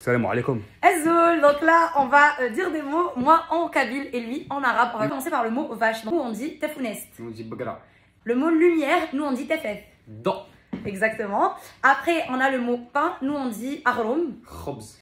Salam alaikum. Azul, donc là on va euh, dire des mots, moi en kabyle et lui en arabe. On va mm. commencer par le mot vache. Nous on dit tefounest. On dit bagra. Le mot lumière, nous on dit tefef. Dans. Exactement. Après on a le mot pain, nous on dit arom. Khobz.